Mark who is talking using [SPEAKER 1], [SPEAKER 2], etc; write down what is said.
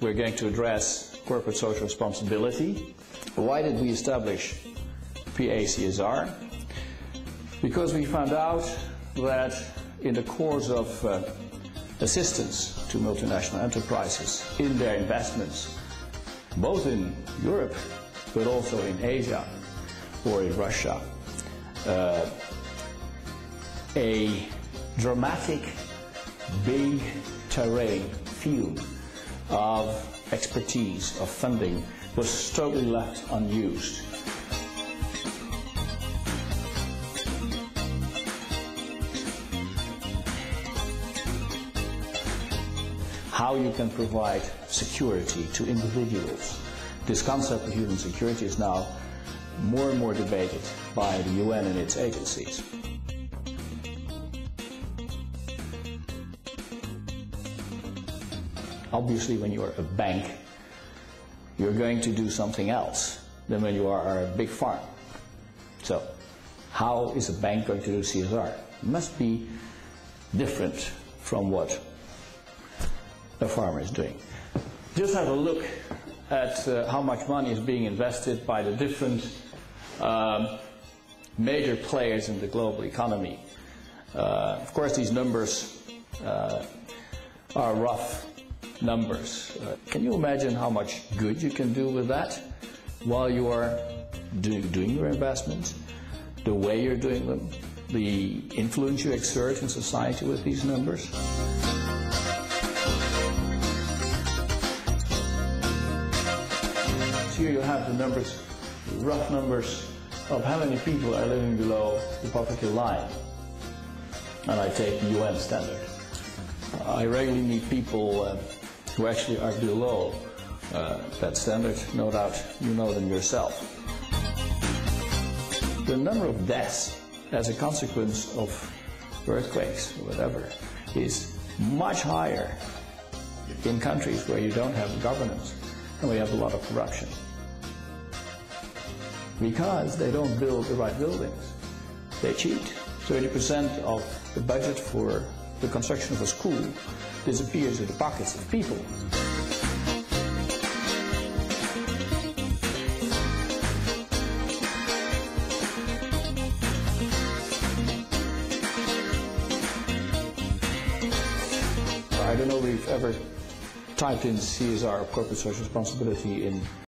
[SPEAKER 1] we're going to address corporate social responsibility. Why did we establish PACSR? Because we found out that in the course of uh, assistance to multinational enterprises in their investments, both in Europe but also in Asia or in Russia, uh, a dramatic, big terrain field of expertise, of funding, was totally left unused. How you can provide security to individuals. This concept of human security is now more and more debated by the UN and its agencies. Obviously, when you are a bank, you're going to do something else than when you are a big farm. So, how is a bank going to do CSR? It must be different from what a farmer is doing. Just have a look at uh, how much money is being invested by the different um, major players in the global economy. Uh, of course, these numbers uh, are rough numbers. Uh, can you imagine how much good you can do with that while you are do, doing your investments, the way you're doing them, the influence you exert in society with these numbers? Here you have the numbers, rough numbers of how many people are living below the poverty line. And I take the UN standard. I regularly meet people uh, who actually are below uh, that standard. No doubt you know them yourself. The number of deaths as a consequence of earthquakes or whatever is much higher in countries where you don't have governance and we have a lot of corruption. Because they don't build the right buildings. They cheat. 30% of the budget for the construction of a school disappears in the pockets of people. I don't know if we've ever typed in CSR, corporate social responsibility, in